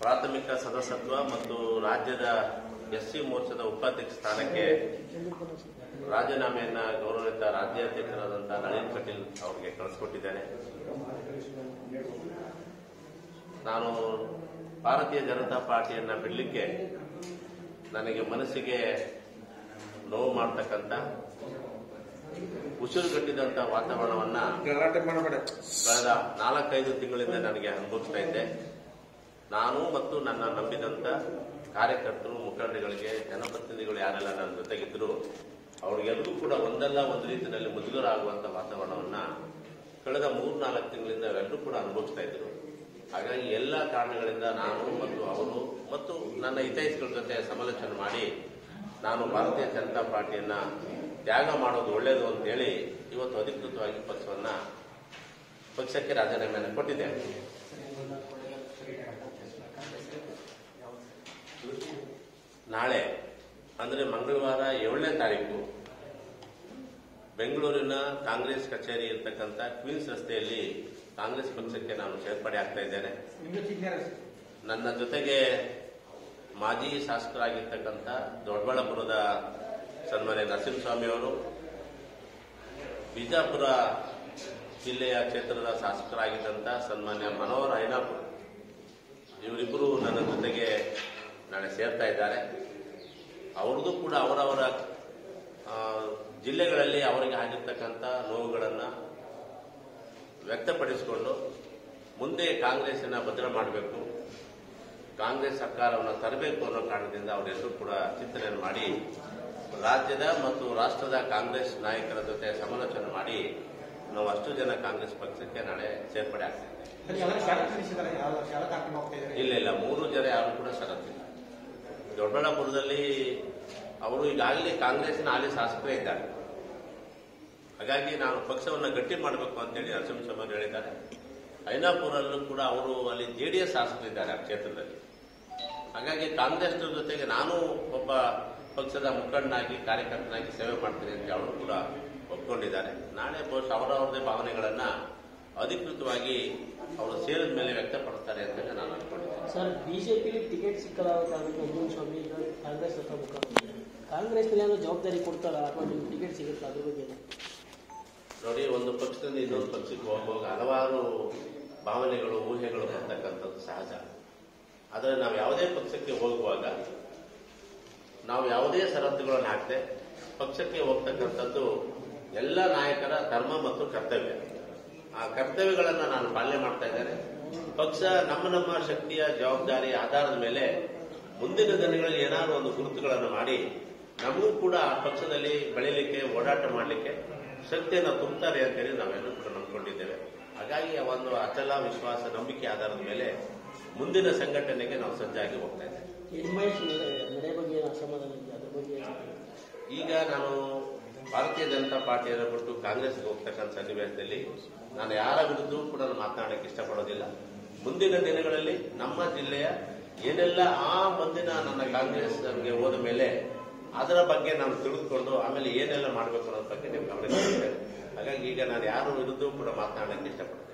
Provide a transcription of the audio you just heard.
ಪ್ರಾಥಮಿಕ ಸದಸ್ಯತ್ವ ಮತ್ತು ರಾಜ್ಯದ ಎಸ್ಸಿ ಮೋರ್ಚಾದ ಉಪಾಧ್ಯಕ್ಷ ಸ್ಥಾನಕ್ಕೆ ರಾಜೀನಾಮೆಯನ್ನ ಗೌರವಿತ ರಾಜ್ಯಾಧ್ಯಕ್ಷರಾದಂತಹ ನಳಿನ್ ಕಟೀಲ್ ಅವರಿಗೆ ಕಳಿಸ್ಕೊಟ್ಟಿದ್ದೇನೆ. ನಾನು ಭಾರತೀಯ ಜನತಾ ಪಾರ್ಟಿಯನ್ನ ಬಿಡಲಿಕ್ಕೆ ನನಗೆ ಮನಸ್ಸಿಗೆ ನೋವು ಮಾಡ್ತಕ್ಕಂಥ ಉಸಿರುಗಟ್ಟಿದಂತ ವಾತಾವರಣವನ್ನ ಕಳೆದ ನಾಲ್ಕೈದು ತಿಂಗಳಿಂದ ನನಗೆ ಅನುಭವಿಸ್ತಾ ಇದ್ದೆ. ನಾನು ಮತ್ತು ನನ್ನ ನಂಬಿದಂತ ಕಾರ್ಯಕರ್ತರು ಮುಖಂಡಗಳಿಗೆ ಜನಪ್ರತಿನಿಧಿಗಳು ಯಾರೆಲ್ಲ ನನ್ನ ಜೊತೆಗಿದ್ರು, ಅವ್ರಿಗೆಲ್ಲರೂ ಕೂಡ ಒಂದಲ್ಲ ಒಂದು ರೀತಿಯಲ್ಲಿ ಮುಜುಗರ ಆಗುವಂತ ವಾತಾವರಣವನ್ನ ಕಳೆದ ಮೂರ್ನಾಲ್ಕು ತಿಂಗಳಿಂದ ಅವರೆಲ್ಲರೂ ಕೂಡ ಅನುಭವಿಸ್ತಾ ಇದ್ರು ಹಾಗಾಗಿ ಎಲ್ಲ ಕಾರಣಗಳಿಂದ ನಾನು ಮತ್ತು ಅವರು ಮತ್ತು ನನ್ನ ಹಿತೈಷಿಗಳ ಜೊತೆ ಸಮಾಲೋಚನೆ ಮಾಡಿ ನಾನು ಭಾರತೀಯ ಜನತಾ ಪಾರ್ಟಿಯನ್ನ ತ್ಯಾಗ ಮಾಡೋದು ಒಳ್ಳೆಯದು ಅಂತ ಹೇಳಿ ಇವತ್ತು ಅಧಿಕೃತವಾಗಿ ಪಕ್ಷವನ್ನ ಪಕ್ಷಕ್ಕೆ ರಾಜೀನಾಮೆಯನ್ನು ಕೊಟ್ಟಿದ್ದೇನೆ. ನಾಳೆ ಅಂದರೆ ಮಂಗಳವಾರ ಏಳನೇ ತಾರೀಕು ಬೆಂಗಳೂರಿನ ಕಾಂಗ್ರೆಸ್ ಕಚೇರಿ ಇರ್ತಕ್ಕಂಥ ಕ್ವೀನ್ಸ್ ರಸ್ತೆಯಲ್ಲಿ ಕಾಂಗ್ರೆಸ್ ಪಕ್ಷಕ್ಕೆ ನಾನು ಸೇರ್ಪಡೆ ಆಗ್ತಾ ಇದ್ದೇನೆ. ನನ್ನ ಜೊತೆಗೆ ಮಾಜಿ ಶಾಸಕರಾಗಿರ್ತಕ್ಕಂಥ ದೊಡ್ಡಬಳ್ಳಾಪುರದ ಸನ್ಮಾನ್ಯ ನರಸಿಂಹಸ್ವಾಮಿ ಅವರು ಬಿಜಾಪುರ ಜಿಲ್ಲೆಯ ಕ್ಷೇತ್ರದ ಶಾಸಕರಾಗಿದ್ದಂಥ ಸನ್ಮಾನ್ಯ ಮನೋಹರ್ ಐನಾಪುರ ಇವರಿಬ್ಬರು ನನ್ನ ಜೊತೆಗೆ ಸೇರ್ತಾ ಇದ್ದಾರೆ. ಅವ್ರದ್ದು ಕೂಡ ಅವರವರ ಜಿಲ್ಲೆಗಳಲ್ಲಿ ಅವರಿಗೆ ಆಗಿರ್ತಕ್ಕಂಥ ನೋವುಗಳನ್ನು ವ್ಯಕ್ತಪಡಿಸಿಕೊಂಡು ಮುಂದೆ ಕಾಂಗ್ರೆಸ್ನ ಭದ್ರ ಮಾಡಬೇಕು ಕಾಂಗ್ರೆಸ್ ಸರ್ಕಾರವನ್ನು ತರಬೇಕು ಅನ್ನೋ ಕಾರಣದಿಂದ ಅವರೆಲ್ಲರೂ ಕೂಡ ಚಿಂತನೆ ಮಾಡಿ ರಾಜ್ಯದ ಮತ್ತು ರಾಷ್ಟ್ರದ ಕಾಂಗ್ರೆಸ್ ನಾಯಕರ ಜೊತೆ ಸಮಾಲೋಚನೆ ಮಾಡಿ ನಾವು ಅಷ್ಟು ಜನ ಕಾಂಗ್ರೆಸ್ ಪಕ್ಷಕ್ಕೆ ನಾಳೆ ಸೇರ್ಪಡೆ ಆಗ್ತದೆ. ಇಲ್ಲ ಇಲ್ಲ ಮೂರು ಜನ ಯಾರು ಕೂಡ ಷರತ್ತಿಲ್ಲ ದೊಡ್ಡಬಳ್ಳಾಪುರದಲ್ಲಿ ಅವರು ಈಗಾಗಲೇ ಕಾಂಗ್ರೆಸ್ನ ಹಾಲಿ ಶಾಸಕರೇ ಇದ್ದಾರೆ. ಹಾಗಾಗಿ ನಾನು ಪಕ್ಷವನ್ನು ಗಟ್ಟಿ ಮಾಡಬೇಕು ಅಂತೇಳಿ ನರಸಿಂಹಸ್ವಾಮಿ ಹೇಳಿದ್ದಾರೆ. ಐನಾಪುರಲ್ಲೂ ಕೂಡ ಅವರು ಅಲ್ಲಿ ಜೆ ಡಿ ಎಸ್ ಶಾಸಕರಿದ್ದಾರೆ ಆ ಕ್ಷೇತ್ರದಲ್ಲಿ. ಹಾಗಾಗಿ ಕಾಂಗ್ರೆಸ್ ಜೊತೆಗೆ ನಾನು ಒಬ್ಬ ಪಕ್ಷದ ಮುಖಂಡನಾಗಿ, ಕಾರ್ಯಕರ್ತನಾಗಿ ಸೇವೆ ಮಾಡ್ತೀನಿ ಅಂತ ಅವರು ಕೂಡ ಒಪ್ಕೊಂಡಿದ್ದಾರೆ. ನಾಳೆ ಬಹುಶಃ ಅವರವರದೇ ಭಾವನೆಗಳನ್ನ ಅಧಿಕೃತವಾಗಿ ಅವರು ಸೇರಿದ ಮೇಲೆ ವ್ಯಕ್ತಪಡಿಸ್ತಾರೆ ಅಂತ ನಾನು ಅನ್ಕೊಂಡಿದ್ದೇನೆ. ಸರ್ ಬಿಜೆಪಿ ಟಿಕೆಟ್ ಸಿಕ್ಕಲ್ಲ ಕಾಂಗ್ರೆಸ್ ಸ್ವಾಮಿ ಕಾಂಗ್ರೆಸ್ ಮಾಡಿದ್ದಾರೆ. ಜವಾಬ್ದಾರಿ ಕೊಡ್ತಾರ? ಅಥವಾ ನಿಮ್ಗೆ ಟಿಕೆಟ್ ಸಿಗುತ್ತಾ? ಅದ್ರ ಬಗ್ಗೆ ನೋಡಿ ಒಂದು ಪಕ್ಷದಿಂದ ಇನ್ನೊಂದು ಪಕ್ಷಕ್ಕೆ ಹೋಗುವಾಗ ಹಲವಾರು ಭಾವನೆಗಳು ಊಹೆಗಳು ಬರ್ತಕ್ಕಂಥದ್ದು ಸಹಜ. ಆದರೆ ನಾವು ಯಾವುದೇ ಪಕ್ಷಕ್ಕೆ ಹೋಗುವಾಗ ನಾವು ಯಾವುದೇ ಷರತ್ತುಗಳನ್ನು ಹಾಕದೆ ಪಕ್ಷಕ್ಕೆ ಹೋಗ್ತಕ್ಕಂಥದ್ದು ಎಲ್ಲ ನಾಯಕರ ಧರ್ಮ ಮತ್ತು ಕರ್ತವ್ಯ. ಆ ಕರ್ತವ್ಯಗಳನ್ನು ನಾನು ಪಾಲನೆ ಮಾಡ್ತಾ ಇದ್ದೇನೆ. ಪಕ್ಷ ನಮ್ಮ ನಮ್ಮ ಶಕ್ತಿಯ ಜವಾಬ್ದಾರಿ ಆಧಾರದ ಮೇಲೆ ಮುಂದಿನ ದಿನಗಳಲ್ಲಿ ಏನಾದರೂ ಒಂದು ಗುರುತುಗಳನ್ನು ಮಾಡಿ ನಮಗೂ ಕೂಡ ಆ ಪಕ್ಷದಲ್ಲಿ ಬೆಳೀಲಿಕ್ಕೆ ಓಡಾಟ ಮಾಡಲಿಕ್ಕೆ ಶಕ್ತಿಯನ್ನು ತುಂಬುತ್ತಾರೆ ಅಂತೇಳಿ ನಾವೆಲ್ಲರೂ ಕೂಡ ನಂಬಿಕೊಂಡಿದ್ದೇವೆ. ಹಾಗಾಗಿ ಆ ಒಂದು ಅಚಲ ವಿಶ್ವಾಸ ನಂಬಿಕೆ ಆಧಾರದ ಮೇಲೆ ಮುಂದಿನ ಸಂಘಟನೆಗೆ ನಾವು ಸಜ್ಜಾಗಿ ಹೋಗ್ತಾ ಇದ್ದೇವೆ. ಈಗ ನಾನು ಭಾರತೀಯ ಜನತಾ ಪಾರ್ಟಿಯನ್ನು ಬಿಟ್ಟು ಕಾಂಗ್ರೆಸ್ಗೆ ಹೋಗ್ತಕ್ಕಂಥ ಸನ್ನಿವೇಶದಲ್ಲಿ ನಾನು ಯಾರ ವಿರುದ್ಧವೂ ಕೂಡ ಮಾತನಾಡಕ್ಕೆ ಇಷ್ಟಪಡೋದಿಲ್ಲ. ಮುಂದಿನ ದಿನಗಳಲ್ಲಿ ನಮ್ಮ ಜಿಲ್ಲೆಯ ಏನೆಲ್ಲ ಆ ಮುಂದಿನ ನನ್ನ ಕಾಂಗ್ರೆಸ್ ನನಗೆ ಹೋದ ಮೇಲೆ ಅದರ ಬಗ್ಗೆ ನಾನು ತಿಳಿದುಕೊಂಡು ಆಮೇಲೆ ಏನೆಲ್ಲ ಮಾಡಬೇಕು ಅನ್ನೋದ್ರ ಬಗ್ಗೆ ನೀವು ಗಮನಿಸಿದ್ದೇನೆ ಹಾಗಾಗಿ ಈಗ ನಾನು ಯಾರ ವಿರುದ್ಧವೂ ಕೂಡ ಮಾತನಾಡಕ್ಕೆ ಇಷ್ಟಪಡ್ತೀನಿ